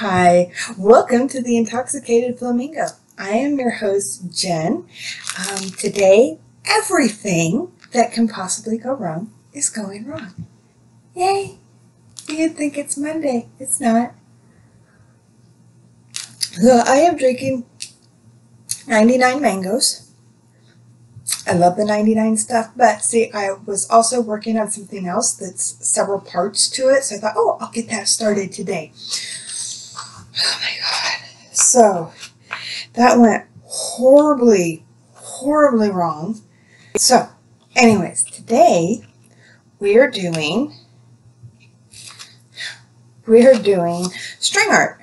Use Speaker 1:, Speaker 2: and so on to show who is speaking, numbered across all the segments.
Speaker 1: Hi, welcome to the Intoxicated Flamingo. I am your host, Jenn. Um, today, everything that can possibly go wrong is going wrong. Yay! You'd think it's Monday. It's not. So I am drinking 99 mangoes. I love the 99 stuff, but see, I was also working on something else that's several parts to it. So I thought, oh, I'll get that started today. Oh my God. So that went horribly, horribly wrong. So, anyways, today we are doing, we are doing string art.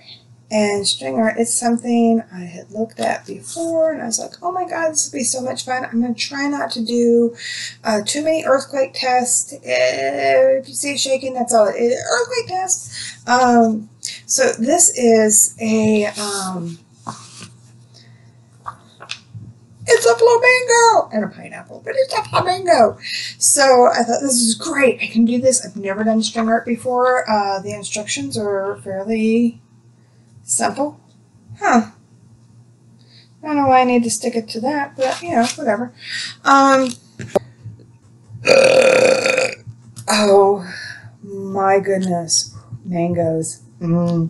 Speaker 1: And string art is something I had looked at before, and I was like, oh my god, this would be so much fun. I'm going to try not to do uh, too many earthquake tests. If you see it shaking, that's all. Earthquake tests. Um, so this is a, um, it's a flamingo and a pineapple, but it's a flamingo. So I thought this is great. I can do this. I've never done string art before. Uh, the instructions are fairly Simple? Huh. I don't know why I need to stick it to that, but you know, whatever. Um. oh my goodness, mangoes. Mm.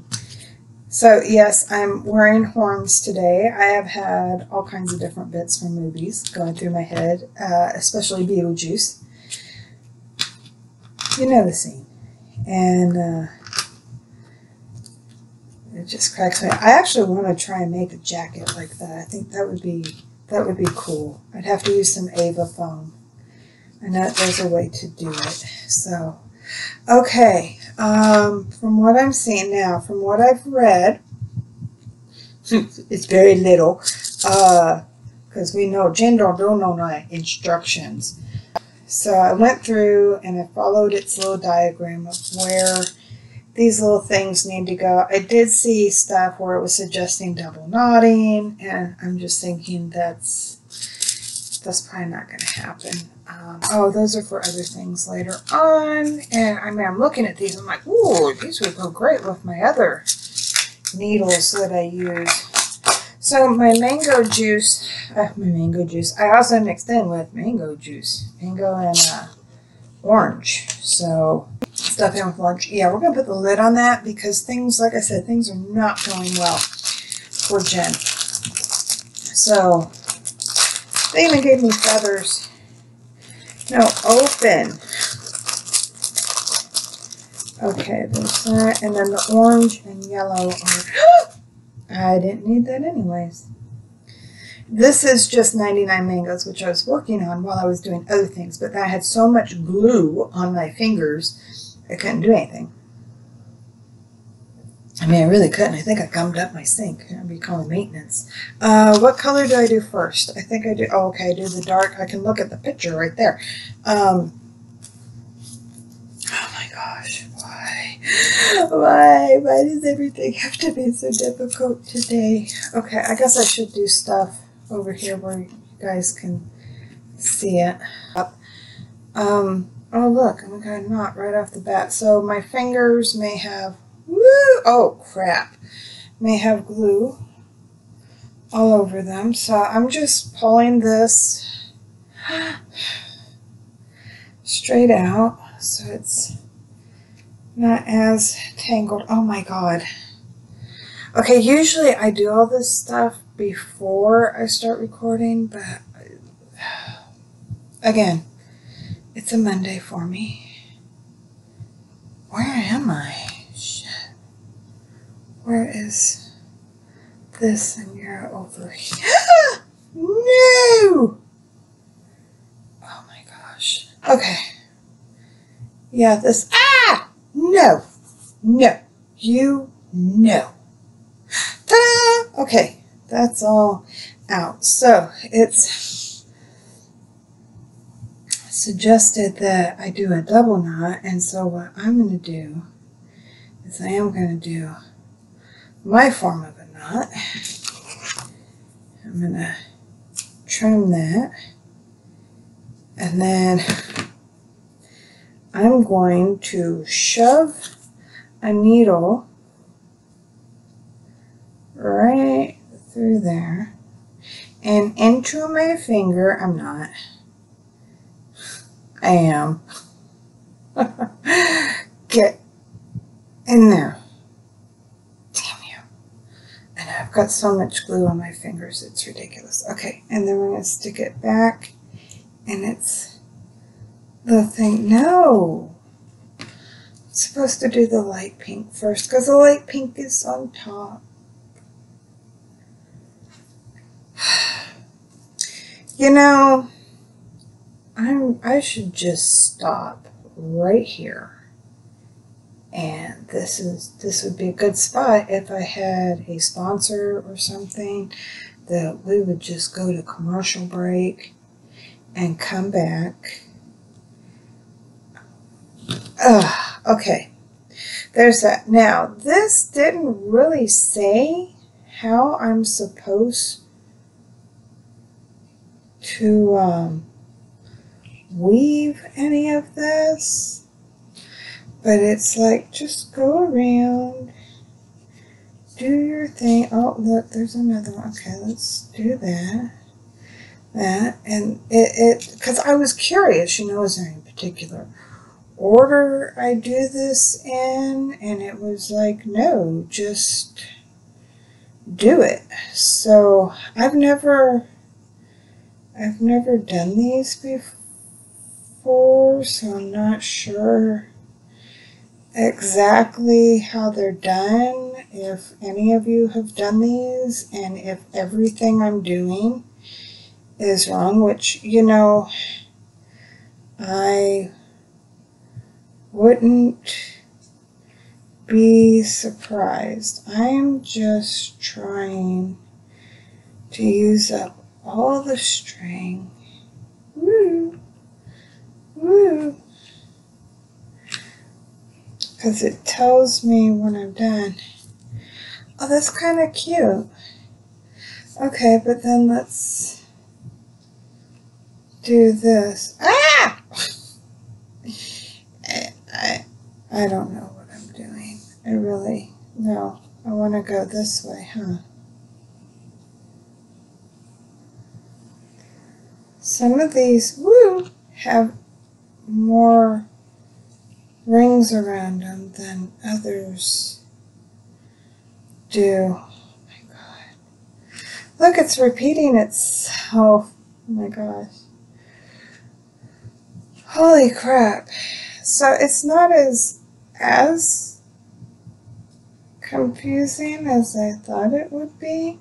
Speaker 1: So yes, I'm wearing horns today. I have had all kinds of different bits from movies going through my head, uh, especially Beetlejuice. You know the scene, and. Uh, it just cracks me. I actually want to try and make a jacket like that. I think that would be that would be cool. I'd have to use some EVA foam. I know there's a way to do it. So, okay. Um, from what I'm seeing now, from what I've read, it's very little, because uh, we know Jenn don't know no instructions. So I went through and I followed its little diagram of where these little things need to go. I did see stuff where it was suggesting double knotting, and I'm just thinking that's that's probably not going to happen. Um, oh, those are for other things later on. And I mean, I'm looking at these. I'm like, ooh, these would go great with my other needles that I use. So my mango juice, uh, my mango juice, I also mixed in with mango juice, mango and uh, orange. So stuff in with lunch. Yeah, we're going to put the lid on that because things, like I said, things are not going well for Jenn. So, they even gave me feathers. No, open. Okay, there's that. And then the orange and yellow are... I didn't need that anyways. This is just 99 mangoes, which I was working on while I was doing other things, but I had so much glue on my fingers I couldn't do anything. I mean, I really couldn't. I think I gummed up my sink. I'd be calling maintenance. Uh, what color do I do first? I think I do. Oh, okay, I do the dark. I can look at the picture right there. Um, oh my gosh, why? Why? Why does everything have to be so difficult today? Okay, I guess I should do stuff over here where you guys can see it. Um, Oh, look, I'm going to knot right off the bat. So my fingers may have, oh crap, may have glue all over them. So I'm just pulling this straight out so it's not as tangled. Oh my God. Okay, usually I do all this stuff before I start recording, but again, it's a Monday for me. Where am I? Where is this? And you're over here. no! Oh my gosh. Okay. Yeah, this. Ah! No! No. You no. Ta-da! Okay, that's all out. So it's suggested that I do a double knot, and so what I'm going to do is I am going to do my form of a knot. I'm going to trim that, and then I'm going to shove a needle right through there and into my finger. I'm not. I am. Get in there. Damn you. And I've got so much glue on my fingers, it's ridiculous. Okay, and then we're going to stick it back, and it's the thing. No! It's supposed to do the light pink first, because the light pink is on top. You know, I'm I should just stop right here. And this is this would be a good spot if I had a sponsor or something that we would just go to commercial break and come back. Okay. There's that. Now, this didn't really say how I'm supposed to um, weave any of this, but it's like just go around, do your thing. Oh, look, there's another one. Okay, let's do that. That and it, it because I was curious, you know, is there any particular order I do this in? And it was like, no, just do it. So I've never I've never done these before, so I'm not sure exactly how they're done, if any of you have done these, and if everything I'm doing is wrong, which, you know, I wouldn't be surprised. I'm just trying to use up all the string. Woo! Woo! Because it tells me when I'm done. Oh, that's kind of cute. Okay, but then let's do this. Ah! I, I, I don't know what I'm doing. I really, no. I want to go this way, huh? Some of these, woo, have more rings around them than others do. Oh my god. Look, it's repeating itself. Oh my gosh. Holy crap. So it's not as as confusing as I thought it would be.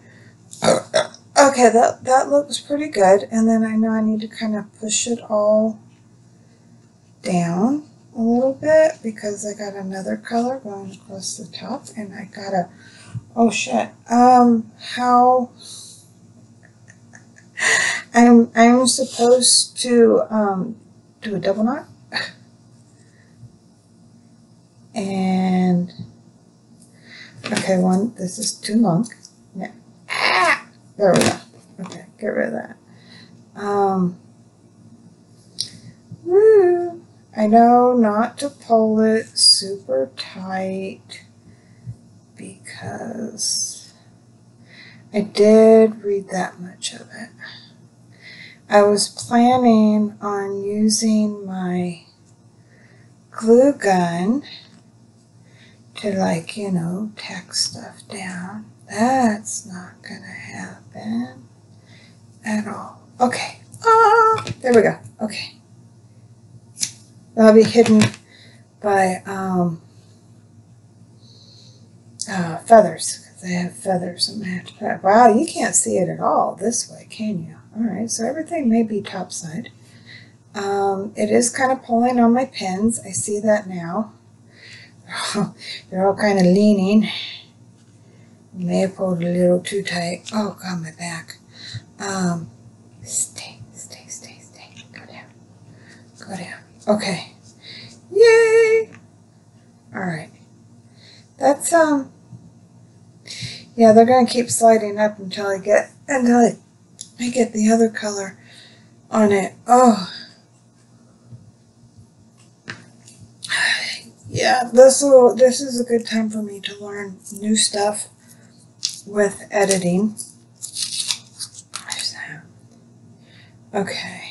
Speaker 1: Okay, that, that looks pretty good. And then I know I need to kind of push it all down a little bit because I got another color going across the top and I gotta, oh shit, um, how, I'm, I'm supposed to, um, do a double knot and, okay, one, this is too long. Yeah. Ah! There we go. Okay, get rid of that. Um, woo. I know not to pull it super tight because I did read that much of it. I was planning on using my glue gun to like, you know, tack stuff down. That's not to happen at all. Okay. Ah, there we go. Okay. That'll be hidden by um, uh, feathers. I have feathers. I'm have to put Wow, you can't see it at all this way, can you? All right, so everything may be topside. Um, it is kind of pulling on my pins. I see that now. They're all kind of leaning. May have pulled a little too tight. Oh, God, my back. Um, stay, stay, stay, stay. Go down. Go down. Okay. Yay! Alright. That's, um, yeah, they're going to keep sliding up until I get, until I, I get the other color on it. Oh. Yeah, this will, this is a good time for me to learn new stuff with editing. Okay,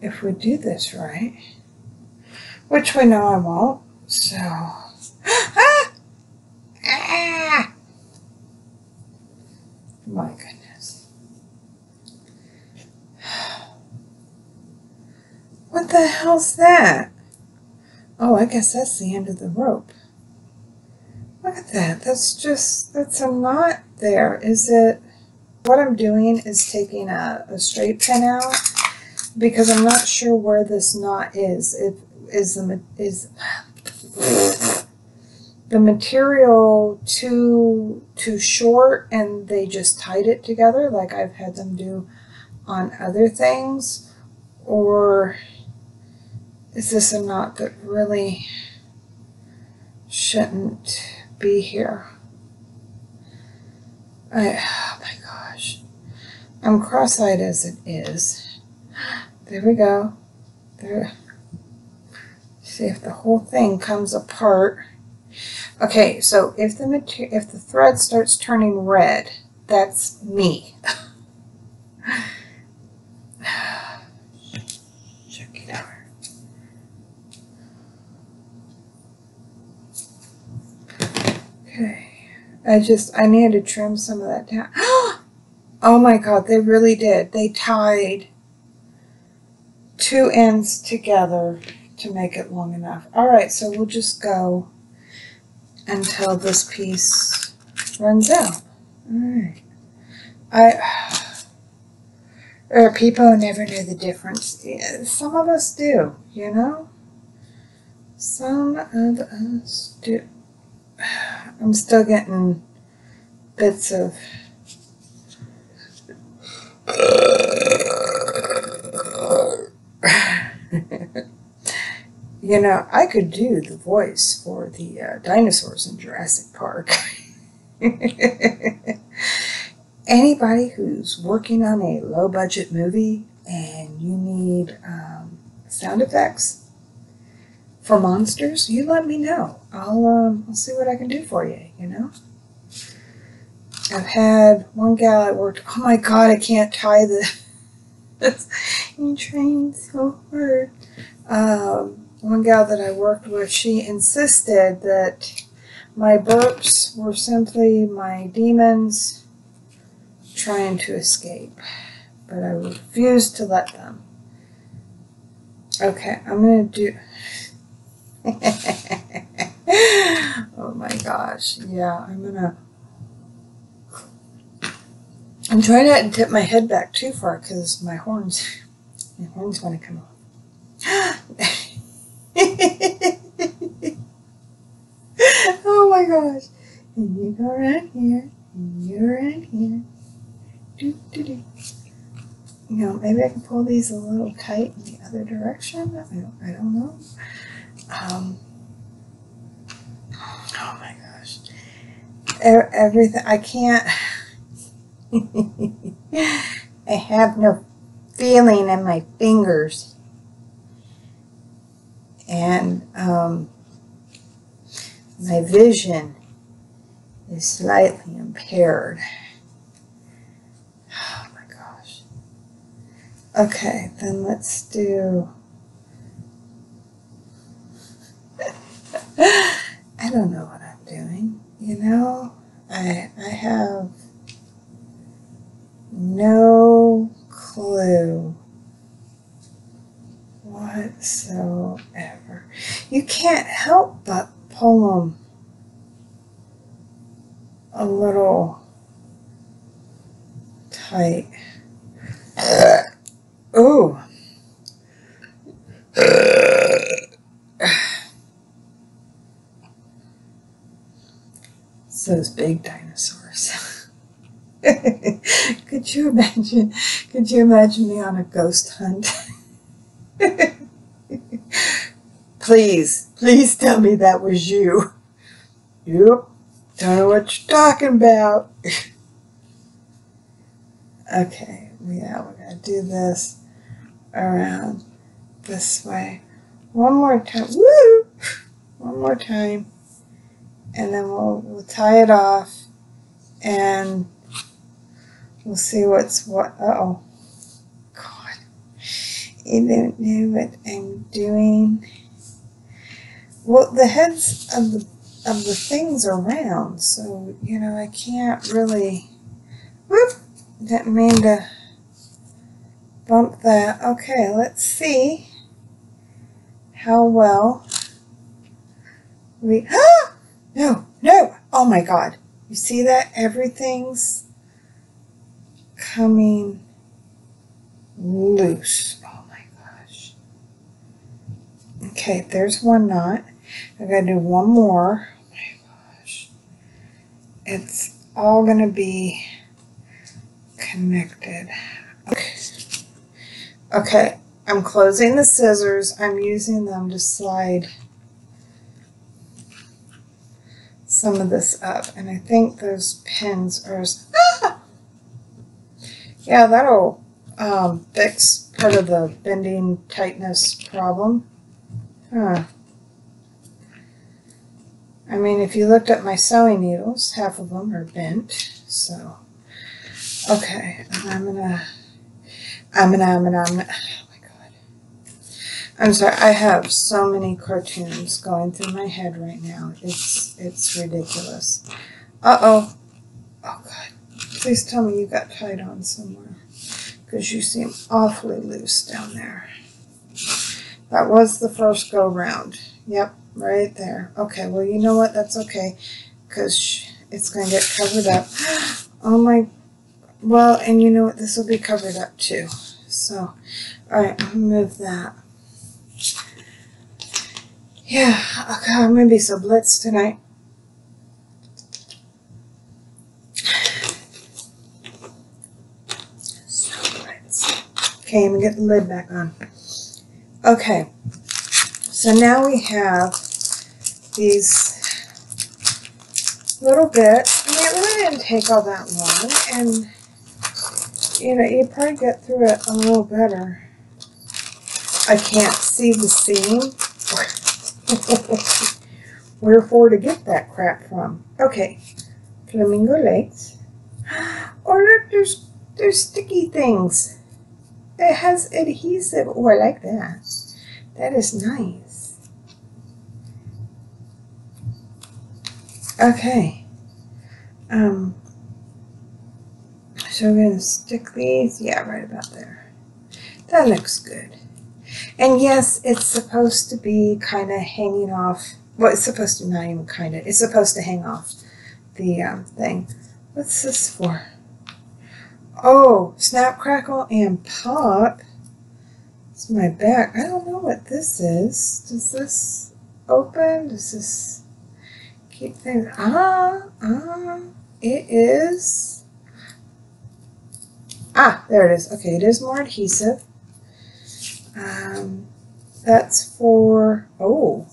Speaker 1: if we do this right, which we know I won't, so. Ah! Ah! My goodness. What the hell's that? Oh, I guess that's the end of the rope. Look at that. That's just, that's a knot there. Is it, what I'm doing is taking a, a straight pin out because I'm not sure where this knot is. It is the, is, the material too, too short and they just tied it together like I've had them do on other things or is this a knot that really shouldn't be here? I, oh my gosh. I'm cross-eyed as it is. There we go. There. See if the whole thing comes apart. Okay, so if the material, if the thread starts turning red, that's me. Okay. I just, I needed to trim some of that down. oh my God, they really did. They tied two ends together to make it long enough. All right, so we'll just go until this piece runs out. All right. I, there are people never knew the difference. Some of us do, you know? Some of us do. I'm still getting bits of you know, I could do the voice for the uh, dinosaurs in Jurassic Park. Anybody who's working on a low budget movie and you need um, sound effects, for monsters, you let me know. I'll um, I'll see what I can do for you. You know. I've had one gal I worked. Oh my god, I can't tie the. I'm trying so hard. Um, one gal that I worked with, she insisted that my burps were simply my demons trying to escape, but I refused to let them. Okay, I'm gonna do. oh my gosh. Yeah, I'm gonna. I'm trying not to tip my head back too far because my horns, my horns want to come off. oh my gosh. And you go right here, and you're right here. Do, do, do. You know, maybe I can pull these a little tight in the other direction. I don't, I don't know. Um, oh my gosh. Everything, I can't, I have no feeling in my fingers. And um, my vision is slightly impaired. Oh my gosh. Okay, then let's do I don't know what I'm doing. You know, I I have no clue whatsoever. You can't help but pull them a little tight. Ooh. those big dinosaurs. could you imagine? Could you imagine me on a ghost hunt? please, please tell me that was you. Yep, don't know what you're talking about. okay, yeah, we're gonna do this around this way. One more time. Woo! One more time and then we'll, we'll tie it off and we'll see what's what. Uh oh. God. I don't know what I'm doing. Well, the heads of the of the things around. so you know I can't really. Whoop! Didn't mean to bump that. Okay, let's see how well we. Ah! No, no! Oh my God! You see that? Everything's coming loose. Oh my gosh. Okay, there's one knot. I gotta do one more. Oh my gosh. It's all gonna be connected. Okay. Okay, I'm closing the scissors. I'm using them to slide some of this up. And I think those pins are... Ah! Yeah, that'll um, fix part of the bending tightness problem. Huh. I mean, if you looked at my sewing needles, half of them are bent. So, okay, I'm gonna, I'm gonna, I'm gonna, I'm gonna, oh my god. I'm sorry, I have so many cartoons going through my head right now. It's, it's ridiculous. Uh-oh. Oh god. Please tell me you got tied on somewhere. Because you seem awfully loose down there. That was the first go round. Yep, right there. Okay, well, you know what? That's okay. Because it's going to get covered up. Oh my, well, and you know what? This will be covered up too. So, all right, I'm move that. Yeah, okay, I'm going to be so blitzed tonight. So. Okay, I'm going to get the lid back on. Okay, so now we have these little bits. I mean, it really didn't take all that long, and you know, you probably get through it a little better. I can't see the seam. Wherefore to get that crap from? Okay, flamingo legs. Oh look, there's there's sticky things. It has adhesive. Oh, I like that. That is nice. Okay. Um, so we're going to stick these. Yeah, right about there. That looks good. And yes, it's supposed to be kind of hanging off. Well, it's supposed to not even kind of. It's supposed to hang off the um, thing. What's this for? Oh, snap, crackle, and pop. It's my back. I don't know what this is. Does this open? Does this keep things? Ah, ah, it is. Ah, there it is. Okay, it is more adhesive. Um, that's for, oh,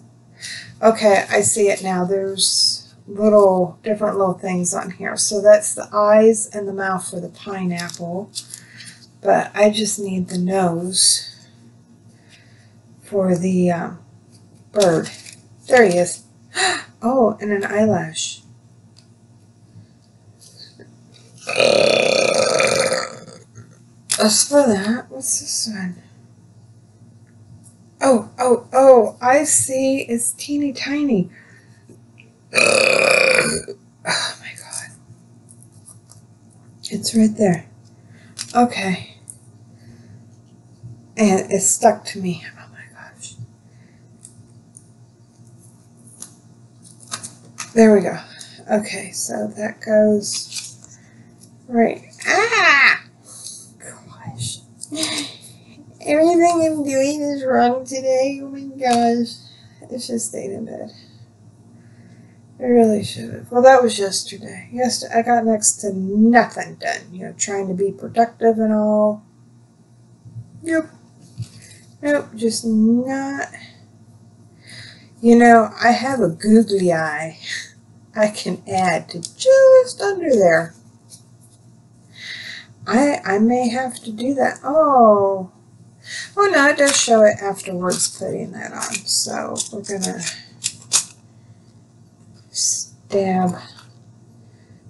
Speaker 1: okay, I see it now. There's little different little things on here. So that's the eyes and the mouth for the pineapple. But I just need the nose for the um, bird. There he is. Oh, and an eyelash. Oh, As for that, what's this one? Oh, oh, oh, I see. It's teeny tiny. Oh my god. It's right there. Okay. And it's stuck to me. Oh my gosh. There we go. Okay, so that goes right. Ah! Gosh. Everything I'm doing is wrong today. Oh my gosh. It's just stayed in bed. I really should have. Well, that was yesterday. Yesterday, I got next to nothing done. You know, trying to be productive and all. Yep. Nope, just not. You know, I have a googly eye I can add to just under there. I I may have to do that. Oh. Oh no, it does show it afterwards putting that on. So we're gonna stab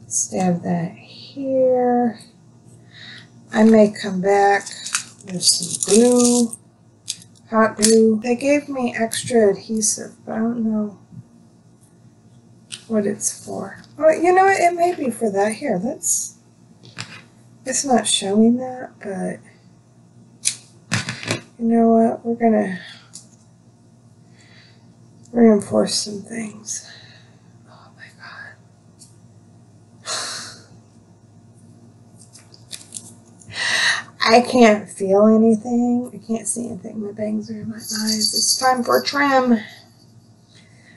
Speaker 1: stab that here. I may come back with some glue, hot glue. They gave me extra adhesive, but I don't know what it's for. Well, you know? It may be for that. Here, let's. It's not showing that, but you know what? We're gonna reinforce some things. Oh my god. I can't feel anything. I can't see anything. My bangs are in my eyes. It's time for a trim.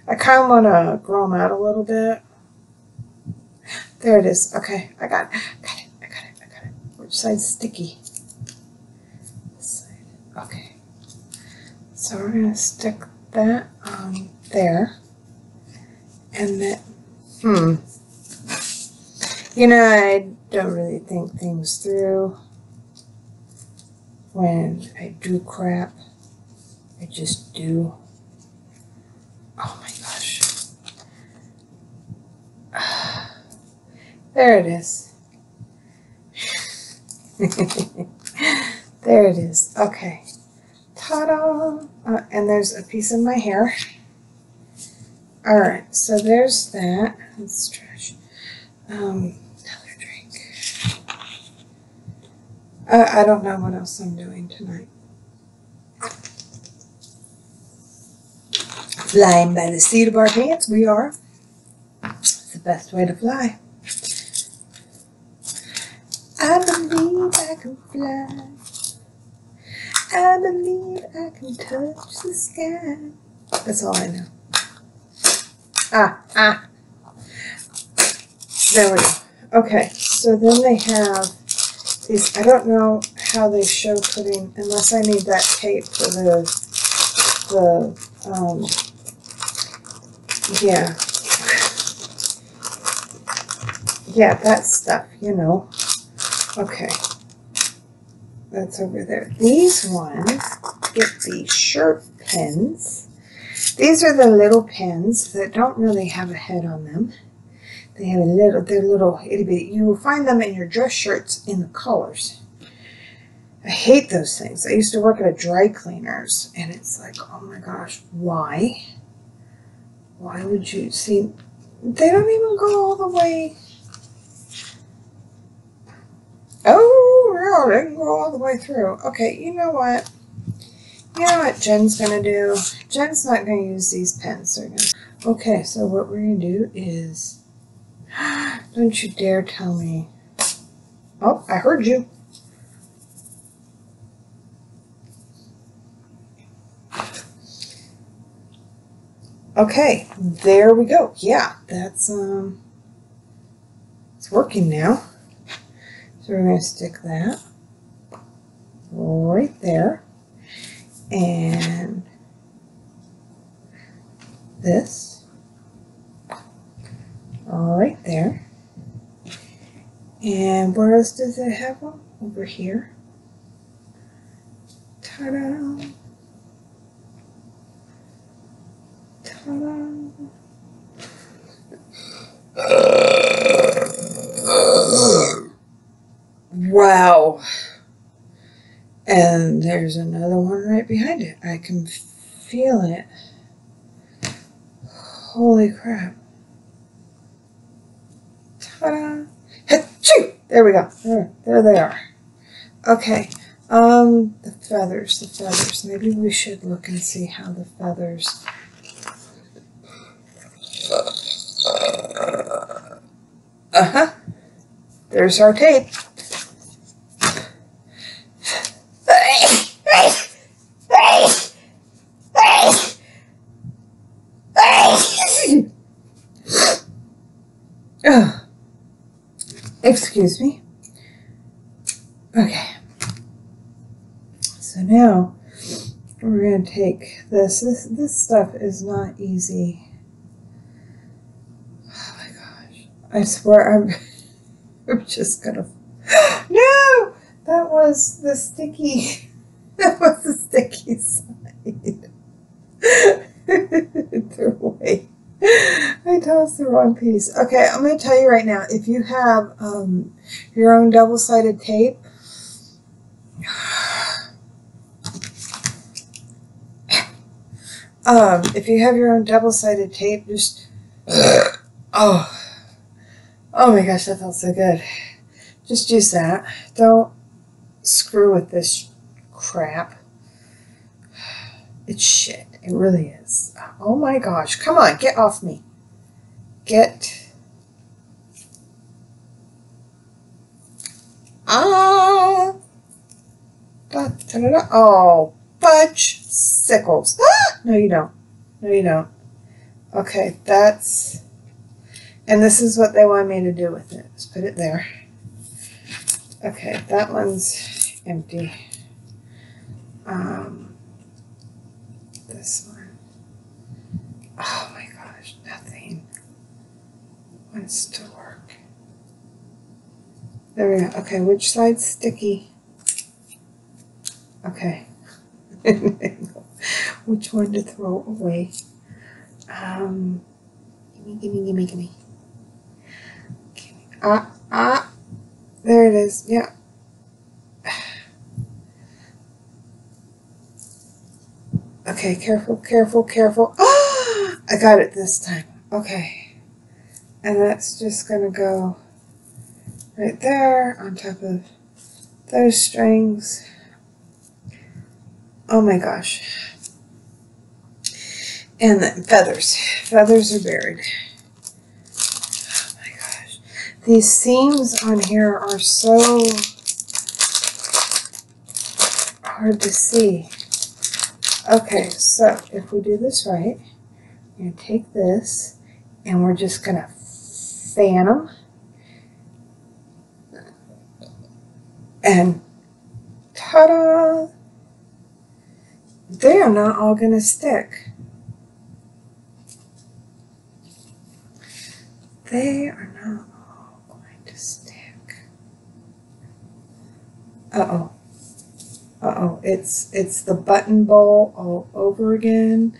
Speaker 1: I kind of want to grow them out a little bit. There it is. Okay, I got it. I got it. I got it. I got it. Which side's sticky? This side. Okay. So we're going to stick that on there. And then, hmm. You know, I don't really think things through when I do crap. I just do. Oh my gosh. There it is. there it is. Okay. Ta-da! Uh, and there's a piece of my hair. All right, so there's that. Let's trash. Um, another drink. Uh, I don't know what else I'm doing tonight. Flying by the seat of our pants, we are. It's the best way to fly. I believe I can fly. I believe I can touch the sky. That's all I know. Ah, ah. There we go. Okay, so then they have these, I don't know how they show putting, unless I need that tape for the, the, um, yeah. Yeah, that stuff, you know. Okay. That's over there. These ones get the shirt pins. These are the little pins that don't really have a head on them. They have a little, they're little itty bitty. You will find them in your dress shirts in the colors. I hate those things. I used to work at a dry cleaners and it's like, oh my gosh, why? Why would you see? They don't even go all the way Oh, no, they can go all the way through. Okay, you know what? You know what Jenn's going to do? Jenn's not going to use these pens. Gonna... Okay, so what we're going to do is... Don't you dare tell me. Oh, I heard you. Okay, there we go. Yeah, that's, um, it's working now. So we're going to stick that right there. And this right there. Else does it have one? Over here. Ta-da! Ta-da! Wow. And there's another one right behind it. I can feel it. Holy crap. Ta-da! There we go. There, there they are. Okay. Um, the feathers, the feathers. Maybe we should look and see how the feathers. Uh huh. There's our tape. Excuse me. Okay. So now we're going to take this. This this stuff is not easy. Oh my gosh. I swear I'm I'm just going to No! That was the sticky that was the sticky side. Threw away. I tossed the wrong piece. Okay, I'm going to tell you right now if you have um, your own double sided tape, um, if you have your own double sided tape, just. oh. Oh my gosh, that felt so good. Just use that. Don't screw with this crap. It's shit. It really is. Oh my gosh. Come on, get off me. Get. Ah. Da, da, da. Oh, fudge sickles. Ah! No, you don't. No, you don't. Okay, that's. And this is what they want me to do with it. Let's put it there. Okay, that one's empty. Um, this one. Oh my gosh, nothing wants to work. There we go. Okay, which side's sticky? Okay. which one to throw away? Um, gimme, gimme, gimme, gimme. Ah, ah, there it is. Yeah. Okay, careful, careful, careful. Ah, I got it this time. Okay. And that's just going to go right there on top of those strings. Oh my gosh. And then feathers. Feathers are buried. Oh my gosh. These seams on here are so hard to see. Okay, so if we do this right, we're going to take this and we're just going to fan them. And ta-da! They are not all going to stick. They are not all going to stick. Uh-oh. Uh-oh, it's it's the button bowl all over again.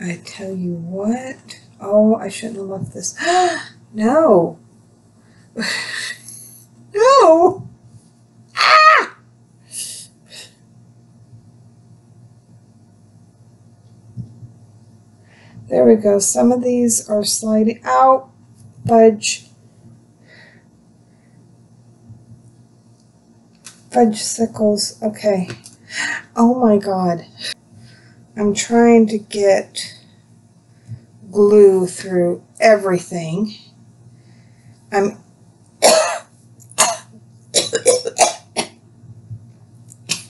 Speaker 1: I tell you what. Oh, I shouldn't have left this. no. no. Ah! There we go. Some of these are sliding out. Fudge. Fudge sickles. Okay. Oh my god. I'm trying to get glue through everything. I'm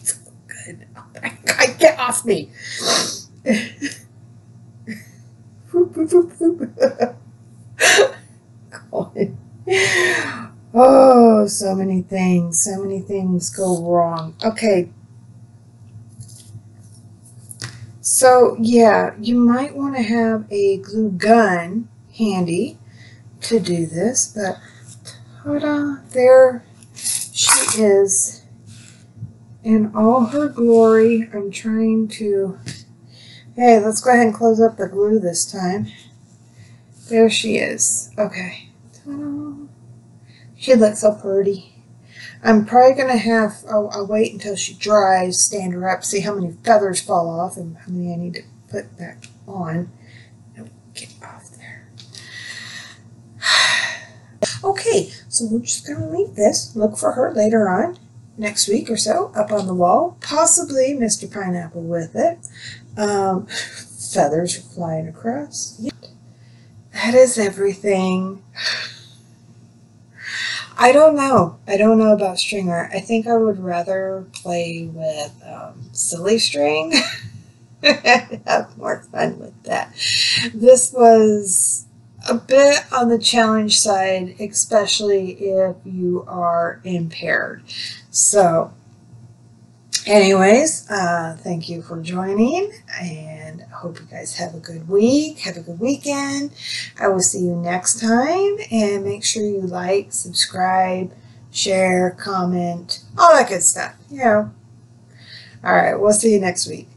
Speaker 1: so good. Oh I get off me. So many things. So many things go wrong. Okay. So, yeah, you might want to have a glue gun handy to do this, but ta-da, there she is in all her glory. I'm trying to, hey, let's go ahead and close up the glue this time. There she is. Okay. She looks so pretty. I'm probably going to have, I'll, I'll, wait until she dries, stand her up, see how many feathers fall off and how many I need to put back on. get off there. okay, so we're just going to leave this, look for her later on, next week or so, up on the wall. Possibly Mr. Pineapple with it. Um, feathers flying across. That is everything. I don't know. I don't know about string art. I think I would rather play with um, silly string. have more fun with that. This was a bit on the challenge side, especially if you are impaired. So, anyways, uh, thank you for joining, and hope you guys have a good week, have a good weekend. I will see you next time, and make sure you like, subscribe, share, comment, all that good stuff, you know. All right, we'll see you next week.